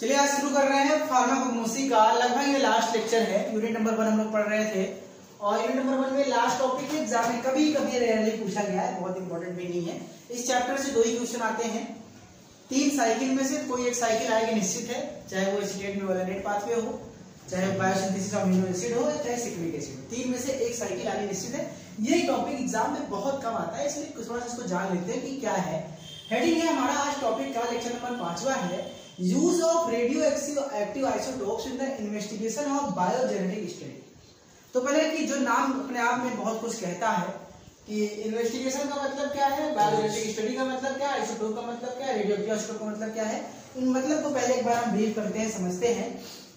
चलिए, आज शुरू कर रहे हैं फार्माकोग्नोसी का। लगभग ये लास्ट लेक्चर है। यूनिट नंबर वन हम लोग पढ़ रहे थे। और यूनिट नंबर वन में लास्ट टॉपिक एग्ज़ाम में कभी कभी रेयरली पूछा गया है। बहुत इंपॉर्टेंट भी नहीं है। इस चैप्टर से दो ही क्वेश्चन आते हैं। तीन साइकिल में से कोई एक साइकिल आएगी निश्चित है। चाहे वो एसिडेट में वालेनेट पाथवे हो, चाहे बायोसिंथेसिस ऑफ़ अमीनो एसिड हो, चाहे सिक्रिक एसिड तीन में से एक साइकिल आनी निश्चित है। ये टॉपिक एग्ज़ाम में बहुत कम आता है, इसलिए थोड़ा सा इसको जान लेते हैं कि क्या है। हेडिंग है हमारा आज टॉपिक का लेक्चर नंबर पांचवा है। Use of radioactive isotopes in the investigation of biogenetic study तो पहले कि जो नाम अपने आप में बहुत कुछ कहता है, कि इन्वेस्टिगेशन का मतलब क्या है? बायोजेनेटिक स्टडी का मतलब क्या है? आइसोटोप का मतलब क्या है? रेडियो एक्टिव आइसोटोप का मतलब क्या है? इन मतलब को पहले एक बार हम ब्रीफ करते हैं, समझते हैं।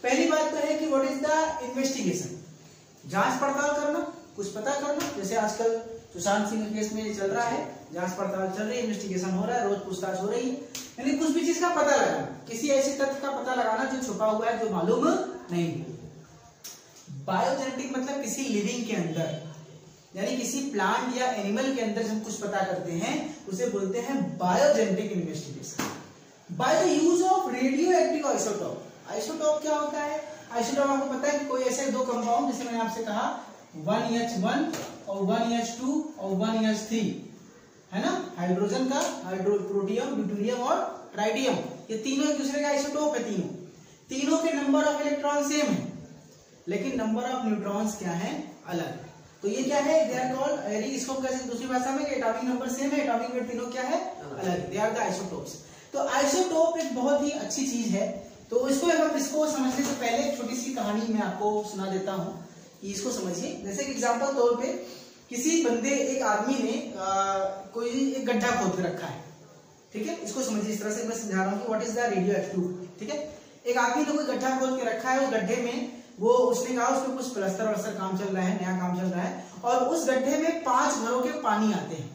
पहली बात तो है कि व्हाट इज़ द इन्वेस्टिगेशन जाँच पड़ताल करना, कुछ पता करना, जैसे आजकल सुशांत सिंह केस में चल रहा है, जाँच पड़ताल चल रही है इन्वेस्टिगेशन हो रहा है, रोज पूछताछ हो रही है। यानी कुछ भी चीज़ का पता लगाना किसी ऐसे तथ्य का पता लगाना जो छुपा हुआ है, जो मालूम नहीं बायोजेनेटिक मतलब किसी लिविंग के अंदर, यानी किसी प्लांट या एनिमल के अंदर जब कुछ पता करते हैं, उसे बोलते हैं biogenetic investigation by the use of radioactive isotope isotope क्या होता है? आइसोटॉप आपको पता है कि कोई ऐसे दो कंपाउंड जैसे मैंने आपसे कहा वन एच वन और वन एच टू और वन एच थ्री है ना? हाइड्रोजन का हाइड्रो प्रोटियम ड्यूटेरियम और ट्राइडियम ये तीनों एक दूसरे का आइसोटोप है तीनों। तीनों के नंबर ऑफ़ इलेक्ट्रॉन सेम है। लेकिन नंबर ऑफ़ न्यूट्रॉन्स क्या है? अलग। तो ये क्या है? दे आर कॉल्ड यानी इसको कैसे दूसरी भाषा में एटॉमिक नंबर सेम है एटॉमिक वेट तीनों क्या है? अलग। दे आर द आइसोटोप्स तो आइसोटोप एक बहुत ही अच्छी चीज़ है। तो इसको हम इसको समझने से पहले एक छोटी सी कहानी मैं आपको सुना देता हूँ। इसको समझिए। जैसे एग्ज़ाम्पल तौर पे किसी बंदे एक आदमी ने आ, कोई एक गड्ढा खोद के रखा है। ठीक है? इसको समझिए इस तरह से मैं समझा रहा हूँ कि what is the radioactive ठीक है? एक आदमी ने कोई गड्ढा खोद के रखा है उस गड्ढे में वो उसने कहा उसमें कुछ प्लस्तर वस्तर काम चल रहा है नया काम चल रहा है और उस गड्ढे में पाँच घरों के पानी आते हैं।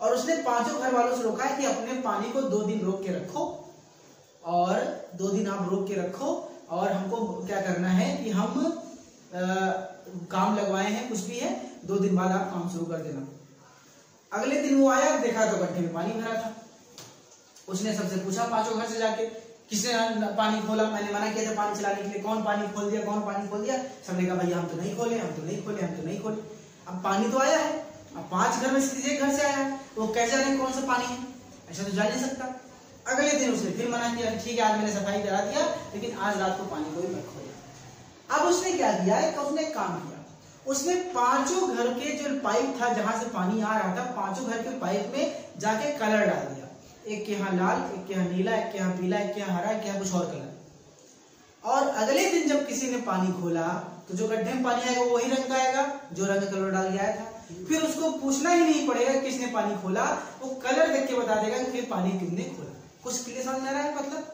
और उसने पाँचों घर वालों से रोका है कि अपने पानी को दो दिन रोक के रखो और दो दिन आप रोक के रखो और हमको क्या करना है कि हम काम लगवाए हैं, कुछ भी है, दो दिन बाद आप काम शुरू कर देना। अगले दिन वो आया, देखा तो गड्ढे में पानी भरा था। उसने सबसे पूछा, पाँचों घर से जाके, किसने पानी खोला? मैंने मना किया था पानी चलाने के लिए। कौन पानी खोल दिया, कौन पानी खोल दिया? सबने कहा भैया हम तो नहीं खोले, हम तो नहीं खोले, हम तो नहीं खोले। अब पानी तो आया है। अब पाँच घर में से एक घर से आया है। वो कैसे जाने कौन सा पानी है? ऐसा तो जा नहीं सकता। अगले दिन उसने फिर मना किया, ठीक है, आज मैंने सफ़ाई करा दिया, लेकिन आज रात को पानी कोई मत खोले। अब उसने क्या किया उसने एक काम किया। उसने पाँचों घर के जो पाइप था, जहाँ से पानी आ रहा था, पाँचों घर के पाइप में जाके कलर डाल दिया। एक के यहाँ लाल, एक के यहाँ नीला, एक के यहाँ पीला, एक के यहाँ हरा, एक के यहाँ कुछ और कलर। और अगले दिन जब किसी ने पानी खोला तो जो गड्ढे में पानी आएगा, वो वही रंग का आएगा, जो रंग कलर डाल गया था। फिर उसको पूछना ही नहीं पड़ेगा किसने पानी खोला, वो कलर देख के बता देगा कि पानी किसने खोला। कुछ क्लियर समझ में आ रहा है मतलब?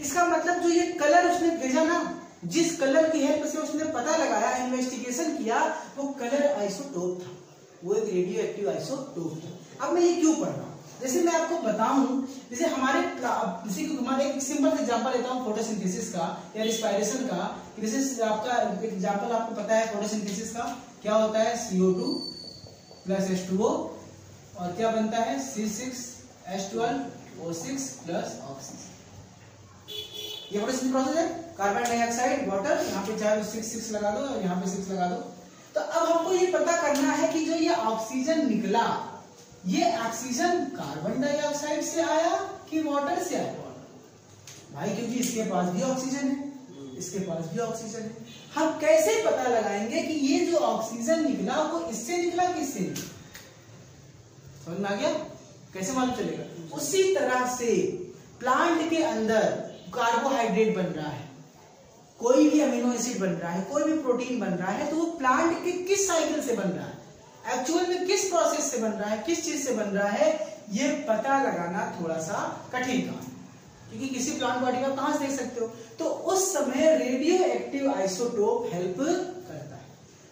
इसका मतलब जो ये कलर उसने भेजा ना जिस कलर की हेल्प से उसने पता लगाया इन्वेस्टिगेशन किया, वो कलर आइसोटोप था। वो एक रेडियो एक्टिव आइसोटोप था। अब मैं ये क्यों पढ़ रहा हूँ? जैसे मैं आपको बताऊँ, जैसे हमारे जैसे हमारे एक सिंपल एग्जांपल लेता हूँ फोटोसिंथेसिस का या रिस्पायरेशन का। जैसे आपका एग्जांपल आपको पता है फोटोसिंथेसिस का। क्या होता है? CO2 प्लस H2O और क्या बनता है? C6H12O6 प्लस ऑक्सीजन ये फोटोसिंथेसिस प्रोसेस है। कार्बन डाइऑक्साइड वाटर यहाँ पे चाहे सिक्स सिक्स लगा दो और यहाँ पे सिक्स लगा दो। तो अब हमको ये पता करना है कि जो ये ऑक्सीजन निकला, ये ऑक्सीजन कार्बन डाइऑक्साइड से आया कि वाटर से आया? भाई, क्योंकि इसके पास भी ऑक्सीजन है, इसके पास भी ऑक्सीजन है। हम कैसे पता लगाएँगे कि ये जो ऑक्सीजन निकला, वो इससे निकला कि इससे निकला? समझ में आ गया? कैसे मालूम चलेगा? उसी तरह से प्लांट के अंदर कार्बोहाइड्रेट बन रहा है, कोई भी अमीनो एसिड बन रहा है, कोई भी प्रोटीन बन रहा है तो वो प्लांट के किस साइकिल से बन रहा है? एक्चुअल में किस प्रोसेस से बन रहा है, किस चीज़ से बन रहा है, ये पता लगाना थोड़ा सा कठिन काम क्योंकि किसी प्लांट बॉडी में कहाँ से देख सकते हो? तो उस समय रेडियो एक्टिव आइसोटोप हेल्प करता है।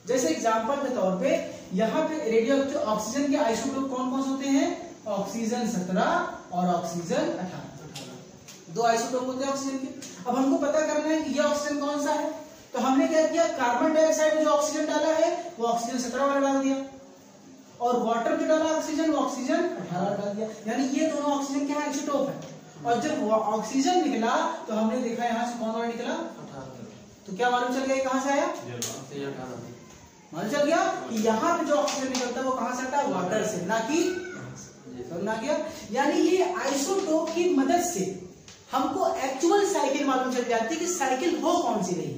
जैसे एग्ज़ाम्पल के तौर पे, यहाँ पे रेडियो एक्टिव ऑक्सीजन के आइसोटोप कौन कौन से होते हैं? ऑक्सीजन सत्रह और ऑक्सीजन अठारह। दो आइसोटोप होते हैं ऑक्सीजन के। अब हमको पता करना है कि ये ऑक्सीजन कौन सा है। तो हमने क्या किया? कार्बन डाइऑक्साइड में जो ऑक्सीजन डाला है वो ऑक्सीजन सत्रह वाला डाल दिया। और वाटर जो डाला ऑक्सीजन वो ऑक्सीजन अठारह डाल दिया। यानी ये दोनों ऑक्सीजन क्या आइसोटोप है। और जब ऑक्सीजन निकला तो हमने देखा यहाँ से कौन वाला निकला? तो क्या मालूम चल गया कहाँ से आया? मालूम चल गया कि यहाँ पे जो ऑक्सीजन निकलता है वो कहाँ से आता है? वाटर से ना कि समझना गया यानी ये आइसोटोप की मदद से हमको एक्चुअल साइकिल मालूम चल जाती है कि साइकिल हो कौन सी रही।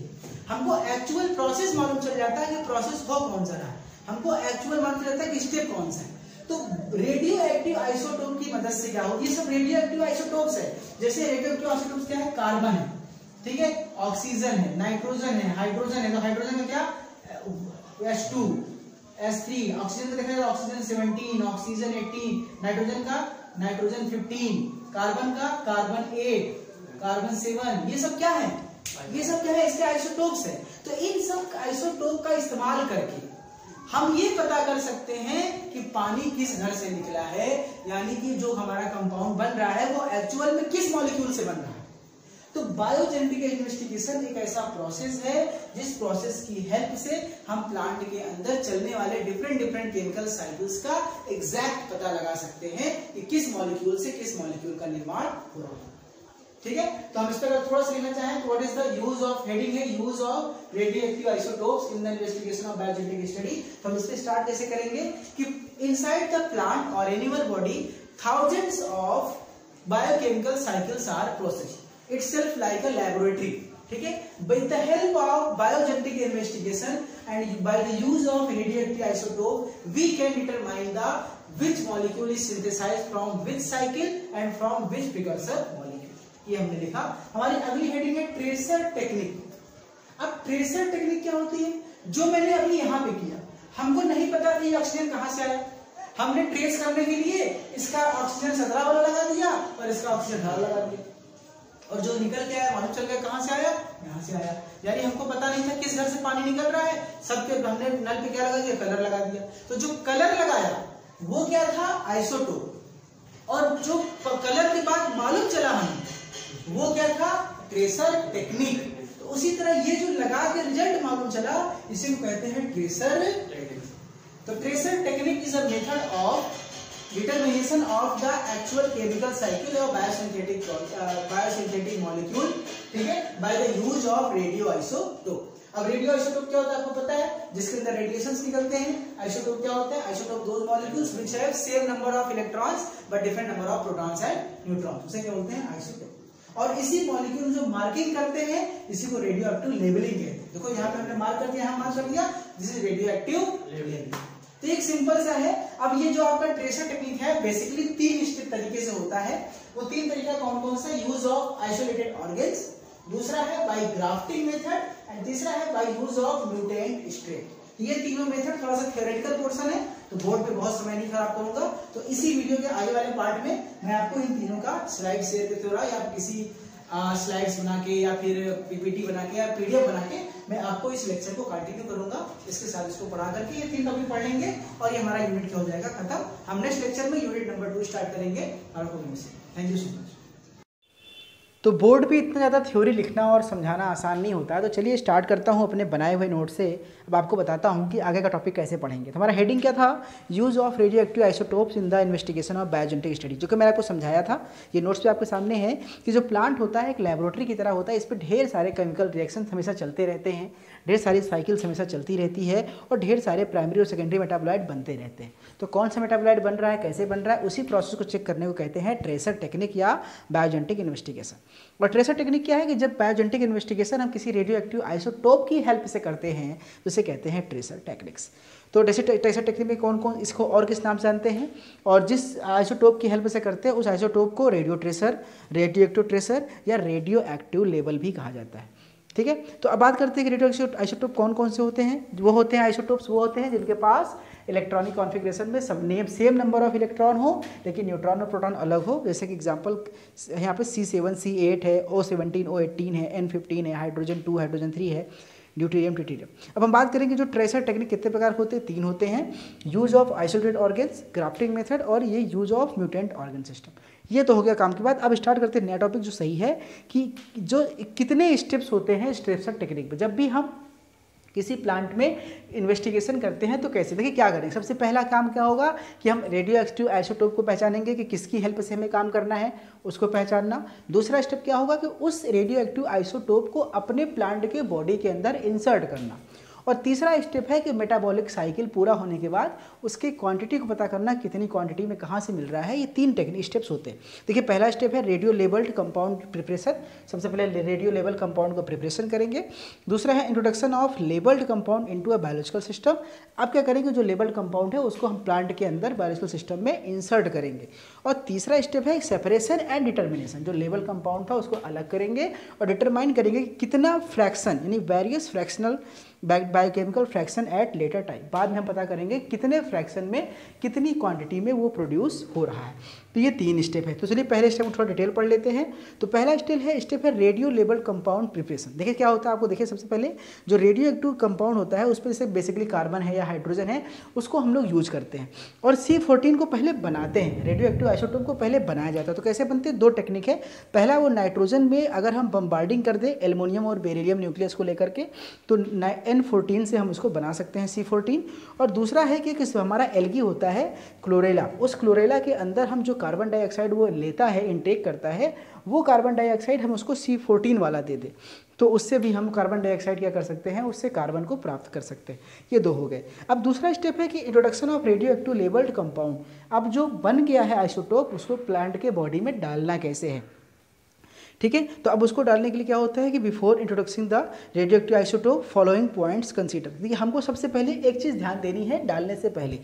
हमको एक्चुअल प्रोसेस मालूम चल जाता है कि प्रोसेस हो कौन सा रहा। हमको एक्चुअल मालूम चल जाता है कि स्टेप कौन सा है। तो रेडियो एक्टिव आइसोटोप की मदद से क्या होगी ये सब रेडियो एक्टिव आइसोटोप्स है। जैसे रेडियो एक्टिव आइसोटोप्स क्या है? कार्बन है। ठीक है? ऑक्सीजन है। नाइट्रोजन है। हाइड्रोजन है। तो हाइड्रोजन का क्या? S two S three oxygen का देखा जाए oxygen seventeen oxygen eighteen nitrogen का नाइट्रोजन फिफ्टीन कार्बन का कार्बन एट कार्बन सेवन ये सब क्या है? ये सब क्या है? इसके आइसोटोप्स है। तो इन सब आइसोटोप का इस्तेमाल करके हम ये पता कर सकते हैं कि पानी किस घर से निकला है, यानी कि जो हमारा कंपाउंड बन रहा है, वो एक्चुअल में किस मॉलिक्यूल से बन रहा है। तो बायोजेनेटिक इन्वेस्टिगेशन एक ऐसा प्रोसेस है, जिस प्रोसेस की हेल्प से हम प्लांट के अंदर चलने वाले डिफरेंट डिफरेंट केमिकल साइकिल्स का एग्जैक्ट पता लगा सकते हैं कि किस मॉलिक्यूल से किस मॉलिक्यूल का निर्माण हो रहा है ठीक है? तो हम इस पर थोड़ा सा लेना चाहें तो what is the use of heading है? Use of radioactive isotopes in the investigation of biogenetic study तो हम इस पे स्टार्ट कैसे करेंगे कि इनसाइड द प्लांट और animal body thousands of biochemical cycles are processed itself like a laboratory ठीक है by the help of biogenetic investigation and by the use of radioactive isotope we can determine the which molecule is synthesized from which cycle and from which precursor molecule ये हमने लिखा हमारी अगली heading है tracer technique अब tracer technique क्या होती है जो मैंने अभी यहाँ पे किया हमको नहीं पता कि ऑक्सीजन कहाँ से आया हमने ट्रेस करने के लिए इसका ऑक्सीजन सत्रह वाला लगा दिया और इसका ऑक्सीजन अठारह लगा दिया और जो निकल के आया, मालूम चल गया कहाँ से आया? यहाँ से आया। यानी हमको पता नहीं था किस घर से पानी निकल रहा है। सबके हमने नल पे क्या लगा दिया? कलर लगा दिया। तो जो कलर लगाया, वो क्या था? आइसोटोप। और जो कलर के बाद मालूम चला हमें, वो क्या था? ट्रेसर टेक्निक तो उसी तरह ये जो लगा के रिज़ल्ट मालूम चला, इसे हम कहते हैं ट्रेसर तो tracer technique is a method of determination of the actual chemical cycle और बायोसिंथेटिक बायोसिंथेटिक मॉलिक्यूल ठीक है? By the use of radioisotope अब रेडियो आइसोटोप क्या होता है आपको पता है? जिसके अंदर रेडिएशंस निकलते हैं आइसोटोप क्या होता है? Isotope those molecules which have same number of electrons but different number of protons and neutrons उसे क्या बोलते हैं? आइसोटोप और इसी मॉलिक्यूल जो मार्किंग करते हैं, इसी को रेडियो एक्टिव लेबलिंग कहते हैं। देखो, यहाँ पे हमने मार्क कर दिया यहाँ मार्क कर दिया। This is radioactive labelling तो एक सिंपल सा है अब ये जो आपका ट्रेसर टेक्निक है बेसिकली तीन स्टेप तरीके से होता है। वो तीन तरीका कौन कौन सा? यूज़ ऑफ़ आइसोलेटेड ऑर्गेन्स दूसरा है बाई ग्राफ्टिंग मेथड एंड तीसरा है by use of mutant straight ये तीनों मेथड थोड़ा सा थियोरेटिकल पोर्सन है तो बोर्ड पे बहुत समय नहीं खराब करूँगा तो इसी वीडियो के आगे वाले पार्ट में मैं आपको इन तीनों का स्लाइड शेयर करते रहा, या किसी स्लाइड्स बना के, या फिर पीपीटी बना के, या पीडीएफ बना के मैं आपको इस लेक्चर को कंटिन्यू करूँगा। इसके साथ इसको पढ़ा करके ये तीन टॉपिक पढ़ लेंगे और ये हमारा यूनिट क्या हो जाएगा? खत्म। हम नेक्स्ट लेक्चर में यूनिट नंबर टू स्टार्ट करेंगे थैंक यू सो। मच तो बोर्ड पे इतना ज़्यादा थ्योरी लिखना और समझाना आसान नहीं होता है। तो चलिए स्टार्ट करता हूँ अपने बनाए हुए नोट से। अब आपको बताता हूँ कि आगे का टॉपिक कैसे पढ़ेंगे। तो हमारा हेडिंग क्या था? Use of radioactive isotopes in the investigation of biogenetic study जो कि मैंने आपको समझाया था। ये नोट्स पे आपके सामने है कि जो प्लांट होता है, एक लेबोरेटरी की तरह होता है, इस पर ढेर सारे केमिकल रिएक्शन हमेशा चलते रहते हैं। ढेर सारी साइकिल्स हमेशा चलती रहती है और ढेर सारे प्राइमरी और सेकेंडरी मेटाबोलाइट बनते रहते हैं। तो कौन सा मेटाबोलाइट बन रहा है, कैसे बन रहा है, उसी प्रोसेस को चेक करने को कहते हैं ट्रेसर टेक्निक या बायोजेंटिक इन्वेस्टिगेशन और ट्रेसर टेक्निक क्या है कि जब बायोजेंटिक इन्वेस्टिगेशन हम किसी रेडियो एक्टिव आइसोटोप की हेल्प से करते हैं जिसे कहते हैं ट्रेसर टेक्निक्स तो ट्रेसर टेक्निक में कौन कौन, इसको और किस नाम से जानते हैं? और जिस आइसोटोप की हेल्प से करते हैं, उस आइसोटोप को radio tracer radio active tracer या रेडियो एक्टिव लेवल भी कहा जाता है. ठीक है? तो अब बात करते हैं कि रेडियो आइसोटोप कौन कौन से होते हैं? वो होते हैं आइसोटोप्स वो होते हैं जिनके पास इलेक्ट्रॉनिक कॉन्फ़िगरेशन में सब name same number of electron हो, लेकिन न्यूट्रॉन और प्रोटॉन अलग हो। जैसे कि एग्जांपल यहाँ पे सी सेवन सी एट है ओ सेवनटीन ओ एटीन है एन फिफ्टीन है हाइड्रोजन टू हाइड्रोजन थ्री है ड्यूटीरियम ट्रिटीरियम अब हम बात करेंगे जो ट्रेसर टेक्निक कितने प्रकार होते हैं? तीन होते हैं। Use of isolated organs grafting method और ये use of mutant organ system ये तो हो गया काम की बात। अब स्टार्ट करते हैं नया टॉपिक जो सही है कि जो कितने स्टेप्स होते हैं इस ट्रेसर टेक्निक जब भी हम किसी प्लांट में इन्वेस्टिगेशन करते हैं तो कैसे? देखिए क्या करेंगे सबसे पहला काम क्या होगा कि हम रेडियो एक्टिव आइसोटोप को पहचानेंगे कि किसकी हेल्प से हमें काम करना है, उसको पहचानना। दूसरा स्टेप क्या होगा कि उस रेडियो एक्टिव आइसोटोप को अपने प्लांट के बॉडी के अंदर इंसर्ट करना। और तीसरा स्टेप है कि मेटाबॉलिक साइकिल पूरा होने के बाद उसकी क्वांटिटी को पता करना, कितनी क्वांटिटी में कहाँ से मिल रहा है। ये तीन टेक्निक स्टेप्स होते हैं। देखिए, पहला स्टेप है रेडियो लेबल्ड कंपाउंड प्रिपरेशन सबसे पहले रेडियो लेबल कंपाउंड को प्रिपरेशन करेंगे। दूसरा है introduction of labelled compound into a biological system अब क्या करेंगे? जो लेबल्ड कंपाउंड है, उसको हम प्लांट के अंदर बायोलॉजिकल सिस्टम में इंसर्ट करेंगे। और तीसरा स्टेप है सेपरेशन एंड डिटर्मिनेशन जो लेबल कंपाउंड था, उसको अलग करेंगे और डिटरमाइन करेंगे कि कितना फ्रैक्शन यानी various fractional biochemical fraction at later time बाद में हम पता करेंगे कितने फ्रैक्शन में, कितनी क्वांटिटी में वो प्रोड्यूस हो रहा है। तो ये तीन स्टेप है। तो चलिए पहले स्टेप थोड़ा डिटेल पढ़ लेते हैं। तो पहला स्टेप है स्टेप है रेडियो लेबल कंपाउंड प्रिपरेशन देखिए क्या होता है, आपको देखिए सबसे पहले जो रेडियो एक्टिव कंपाउंड होता है उस पर जैसे बेसिकली कार्बन है या हाइड्रोजन है, उसको हम लोग यूज़ करते हैं। और सी फोर्टीन को पहले बनाते हैं। रेडियो एक्टिव आइसोटोप को पहले बनाया जाता है। तो कैसे बनते हैं? दो टेक्निक है। पहला वो नाइट्रोजन में अगर हम बम्बार्डिंग कर दें एलमोनियम और बेरिलियम न्यूक्लियस को लेकर के तो एन फोर्टीन से हम उसको बना सकते हैं सी फोर्टीन और दूसरा है कि हमारा एलगी होता है क्लोरेला उस क्लोरेला के अंदर हम जो कार्बन डाइऑक्साइड वो लेता है इनटेक करता है, वो कार्बन डाइऑक्साइड हम उसको सी फोर्टीन वाला दे दें। तो उससे भी हम कार्बन डाइऑक्साइड क्या कर सकते हैं? उससे कार्बन को प्राप्त कर सकते हैं। ये दो हो गए। अब दूसरा स्टेप है कि introduction of radioactive labelled compound अब जो बन गया है आइसोटोप उसको प्लांट के बॉडी में डालना कैसे है? ठीक है? तो अब उसको डालने के लिए क्या होता है कि before introducing the radioactive isotope following points consider देखिए, हमको सबसे पहले एक चीज़ ध्यान देनी है डालने से पहले।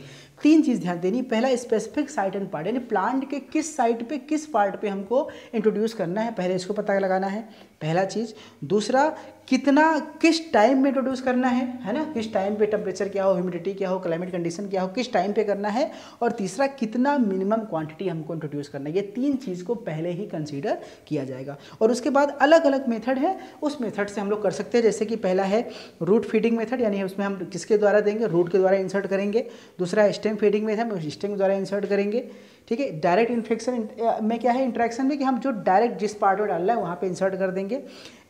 तीन चीज़ ध्यान देनी। पहला स्पेसिफिक साइट एंड पार्ट यानी प्लांट के किस साइट पे, किस पार्ट पे हमको इंट्रोड्यूस करना है, पहले इसको पता लगाना है। पहला चीज़। दूसरा, कितना, किस टाइम में इंट्रोड्यूस करना है है ना? किस टाइम पे टेम्परेचर क्या हो ह्यूमिडिटी क्या हो क्लाइमेट कंडीशन क्या हो, किस टाइम पे करना है? और तीसरा, कितना मिनिमम क्वांटिटी हमको इंट्रोड्यूस करना है। ये तीन चीज़ को पहले ही कंसीडर किया जाएगा। और उसके बाद अलग अलग मेथड है। उस मेथड से हम लोग कर सकते हैं, जैसे कि पहला है रूट फीडिंग मेथड यानी उसमें हम किसके द्वारा देंगे? रूट के द्वारा इंसर्ट करेंगे। दूसरा स्टेम फीडिंग मेथड स्टेम द्वारा इंसर्ट करेंगे। ठीक है डायरेक्ट इन्फेक्शन में क्या है इंट्रैक्शन में कि हम जो डायरेक्ट जिस पार्ट में डालना है, वहाँ पे इंसर्ट कर देंगे।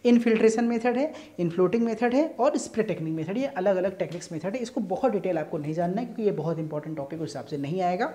इनफिल्ट्रेशन मेथड है इनफ्लोटिंग मेथड है और स्प्रे टेक्निक मेथड ये अलग अलग टेक्निक्स मेथड है। इसको बहुत डिटेल आपको नहीं जानना है, क्योंकि ये बहुत इंपॉर्टेंट टॉपिक उस हिसाब से नहीं आएगा।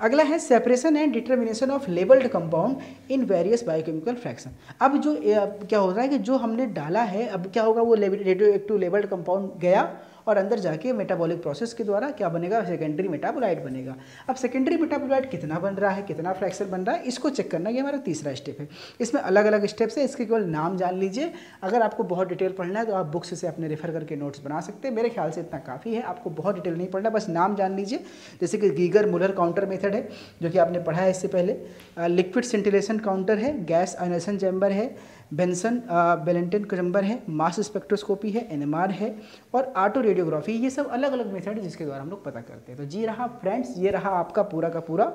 अगला है separation and determination of labelled compound in various biochemical fraction अब जो क्या होता है कि जो हमने डाला है, अब क्या होगा, वो रेडियो एक्टिव लेबल्ड कंपाउंड गया और अंदर जाके मेटाबॉलिक प्रोसेस के द्वारा क्या बनेगा? सेकेंडरी मेटाबोलाइट बनेगा। अब सेकेंडरी मेटाबोलाइट कितना बन रहा है? कितना फ्रैक्चर बन रहा है? इसको चेक करना ये हमारा तीसरा स्टेप है। इसमें अलग अलग स्टेप्स है। इसके केवल नाम जान लीजिए। अगर आपको बहुत डिटेल पढ़ना है तो आप बुक्स से अपने रेफर करके नोट्स बना सकते हैं। मेरे ख्याल से इतना काफ़ी है। आपको बहुत डिटेल नहीं पढ़ना, बस नाम जान लीजिए। जैसे कि गीगर मुलर काउंटर मेथड है, जो कि आपने पढ़ा है इससे पहले। लिक्विड सेंटिलेशन काउंटर है गैस आइनेशन चैम्बर है बेंसन बेलेंटिन चैम्बर है मास स्पेक्ट्रोस्कोपी है एनएमआर है और ऑटो रेडियोग्राफी ये सब अलग अलग मेथड है जिसके द्वारा हम लोग पता करते हैं। तो जी रहा फ्रेंड्स ये रहा आपका पूरा का पूरा।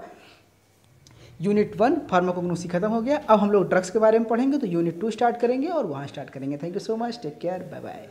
यूनिट वन फार्माकोग्नोसी खत्म हो गया। अब हम लोग ड्रग्स के बारे में पढ़ेंगे तो यूनिट टू स्टार्ट करेंगे और वहाँ स्टार्ट करेंगे। Thank you so much take care bye bye